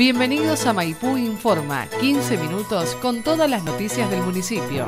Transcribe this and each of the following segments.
Bienvenidos a Maipú Informa, 15 minutos con todas las noticias del municipio.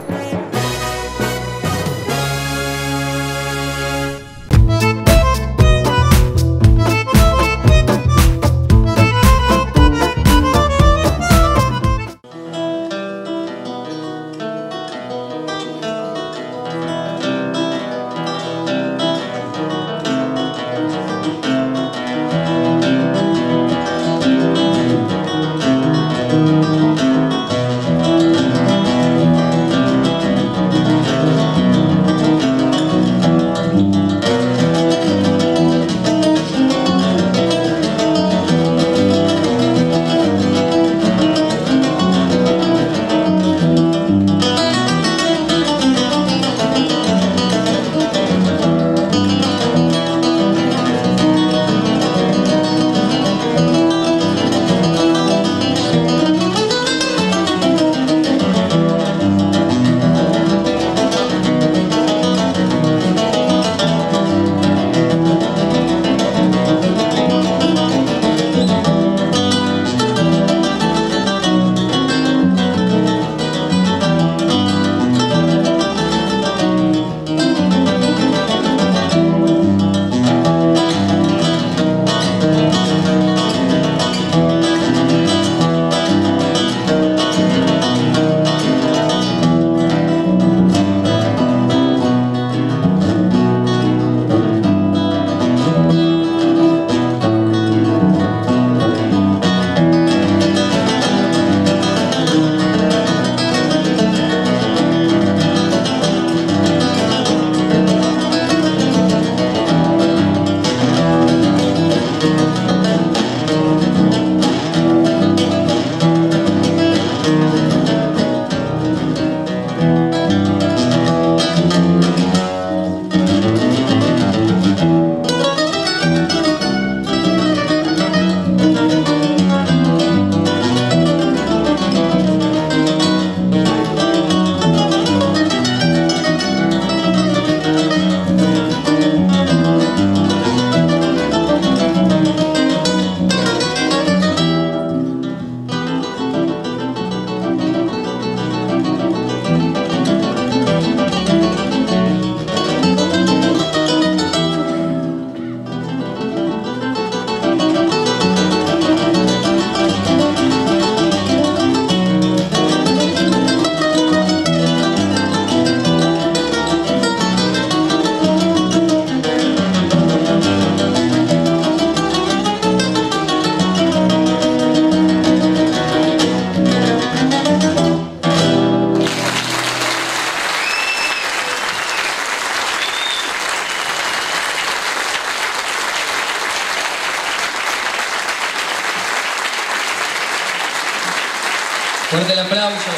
Fuerte el aplauso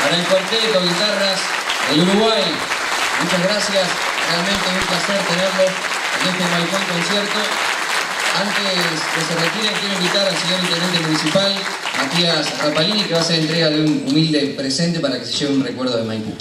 para el cuarteto, guitarras del Uruguay. Muchas gracias, realmente un placer tenerlo en este balcón concierto. Antes que se retire, quiero invitar al señor intendente municipal, Matías Rapalini, que va a hacer entrega de un humilde presente para que se lleve un recuerdo de Maipú.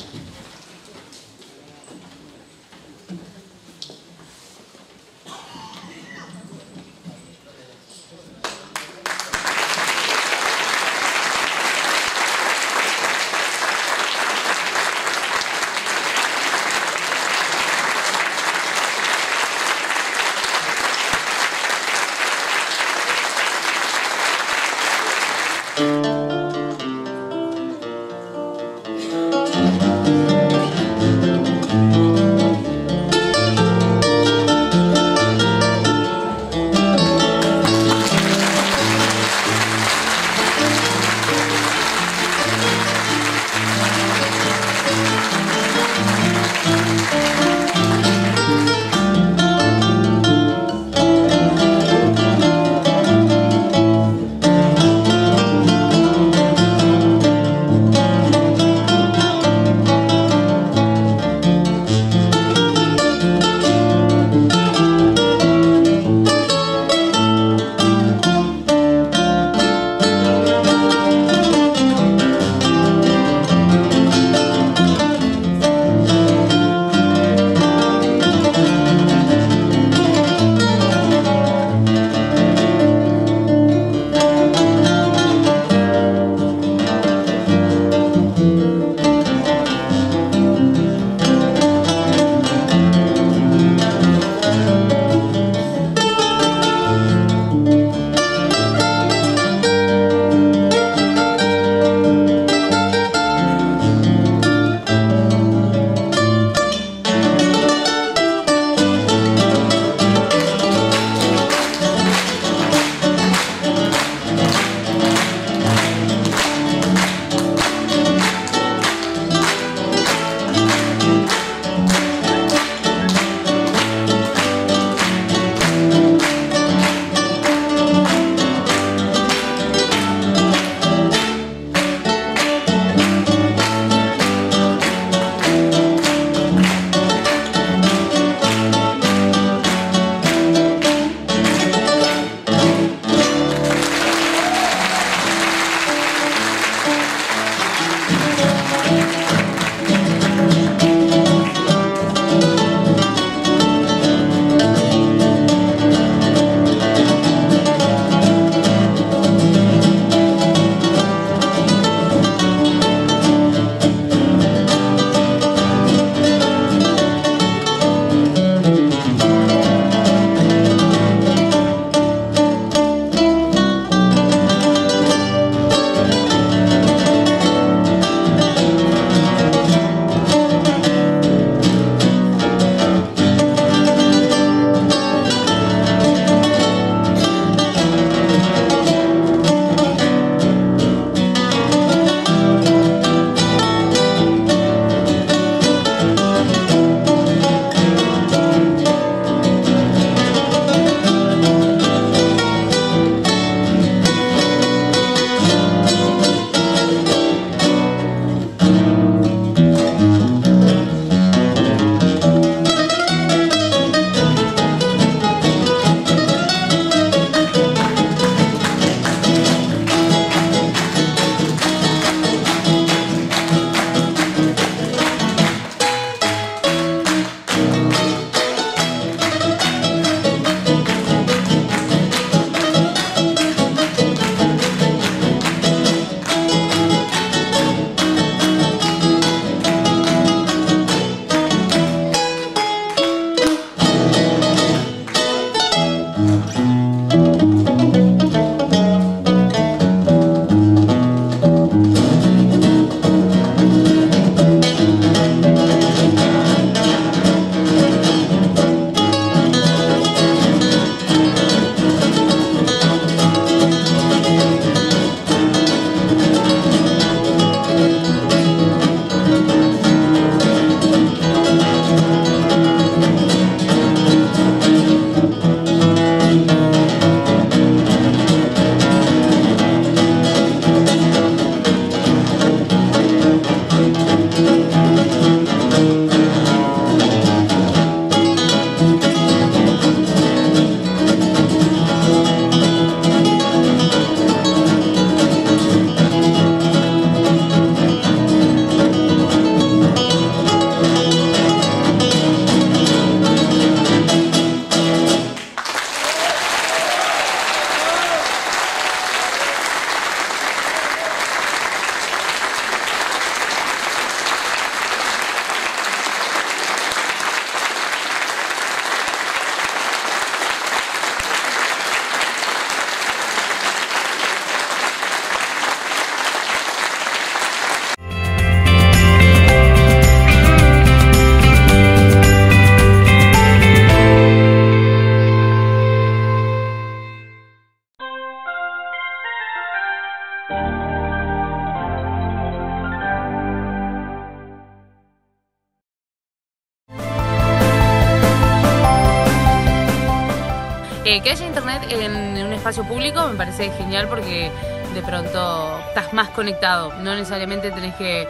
Eh, que haya internet en un espacio público me parece genial porque de pronto estás más conectado, no necesariamente tenés que eh,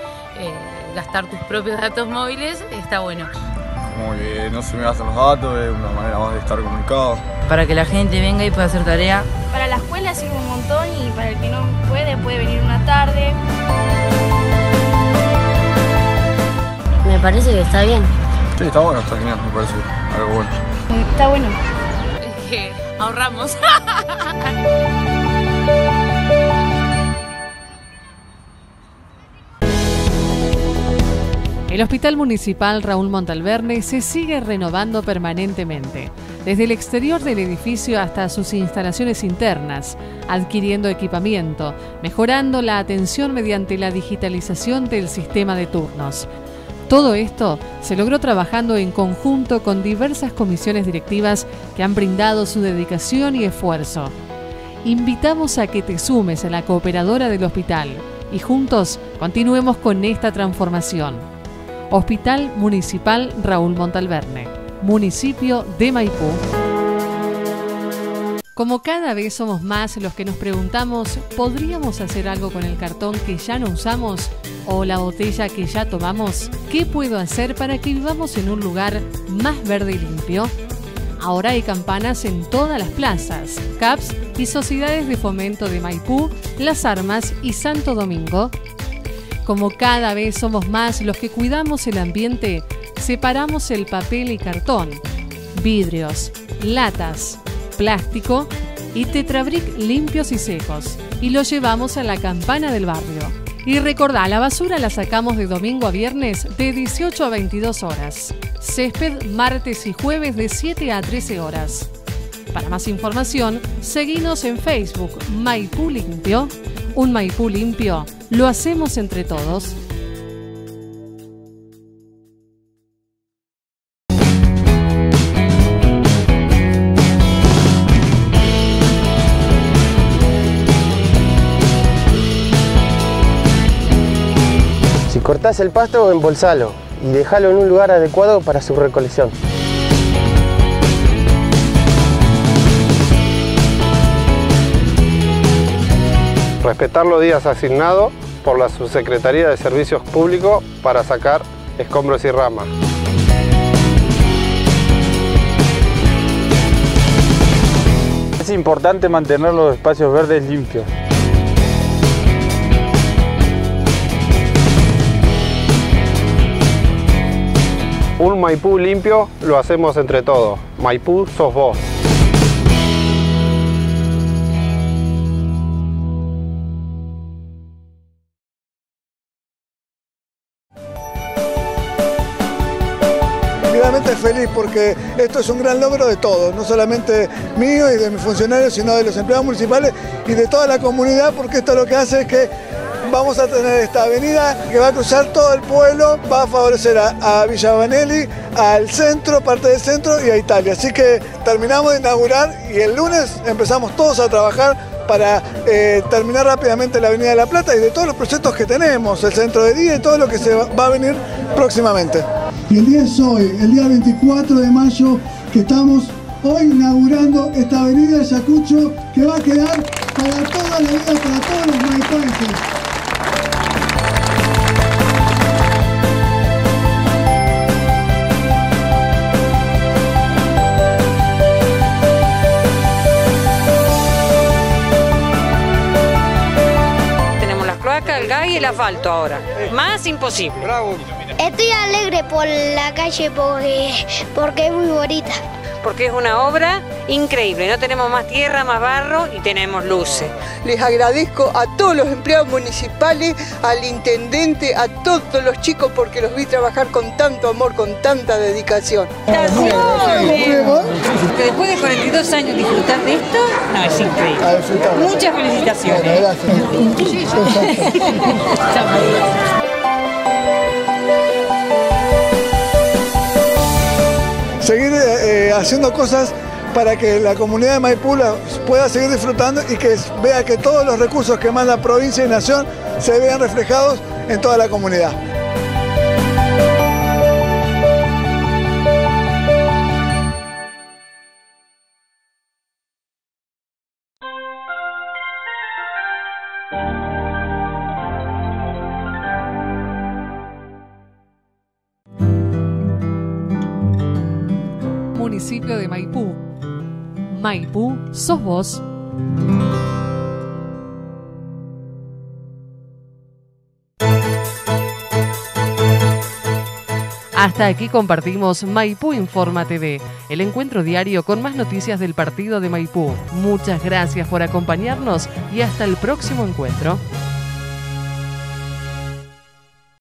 gastar tus propios datos móviles, está bueno. Como que no se me gastan los datos, es una manera más de estar comunicado. Para que la gente venga y pueda hacer tarea. Para la escuela sirve un montón y para el que no puede, puede venir una tarde. Me parece que está bien. Sí, está bueno, está genial, me parece algo bueno. Está bueno. Que ahorramos. El Hospital Municipal Raúl Montalverne se sigue renovando permanentemente, desde el exterior del edificio hasta sus instalaciones internas, adquiriendo equipamiento, mejorando la atención mediante la digitalización del sistema de turnos. Todo esto se logró trabajando en conjunto con diversas comisiones directivas que han brindado su dedicación y esfuerzo. Invitamos a que te sumes a la cooperadora del hospital y juntos continuemos con esta transformación. Hospital Municipal Raúl Montalverne, municipio de Maipú. Como cada vez somos más los que nos preguntamos, ¿podríamos hacer algo con el cartón que ya no usamos o la botella que ya tomamos? ¿Qué puedo hacer para que vivamos en un lugar más verde y limpio? Ahora hay campanas en todas las plazas, CAPS y sociedades de fomento de Maipú, Las Armas y Santo Domingo. Como cada vez somos más los que cuidamos el ambiente, separamos el papel y cartón, vidrios, latas, plástico y tetrabric limpios y secos y lo llevamos a la campana del barrio. Y recordá, la basura la sacamos de domingo a viernes de 18 a 22 horas. Césped martes y jueves de 7 a 13 horas. Para más información, seguinos en Facebook Maipú Limpio. Un Maipú limpio lo hacemos entre todos. Cortás el pasto, embolsalo y déjalo en un lugar adecuado para su recolección. Respetar los días asignados por la Subsecretaría de Servicios Públicos para sacar escombros y ramas. Es importante mantener los espacios verdes limpios. Un Maipú limpio lo hacemos entre todos. Maipú sos vos. realmente feliz porque esto es un gran logro de todos, no solamente mío y de mis funcionarios, sino de los empleados municipales y de toda la comunidad, porque esto lo que hace es que vamos a tener esta avenida que va a cruzar todo el pueblo, va a favorecer a, Villa Vanelli, al centro, parte del centro y a Italia. Así que terminamos de inaugurar y el lunes empezamos todos a trabajar para eh, terminar rápidamente la Avenida de la Plata y de todos los proyectos que tenemos, el centro de día y todo lo que se va, a venir próximamente. Y el día es hoy, el día 24 de mayo, que estamos hoy inaugurando esta avenida Ayacucho que va a quedar para toda la vida, para todos los maipenses. El asfalto ahora. Más imposible. Estoy alegre por la calle porque, porque es muy bonita. Porque es una obra increíble. No tenemos más tierra, más barro y tenemos luces. Les agradezco a todos los empleados municipales, al intendente, a todos los chicos porque los vi trabajar con tanto amor, con tanta dedicación. Que después de 42 años disfrutar de esto, no, es increíble. Muchas felicitaciones. seguir eh, haciendo cosas para que la comunidad de Maipú pueda seguir disfrutando y que vea que todos los recursos que manda provincia y nación se vean reflejados en toda la comunidad. Municipio de Maipú. Maipú, sos vos. Hasta aquí compartimos Maipú Informa TV, el encuentro diario con más noticias del partido de Maipú. Muchas gracias por acompañarnos y hasta el próximo encuentro.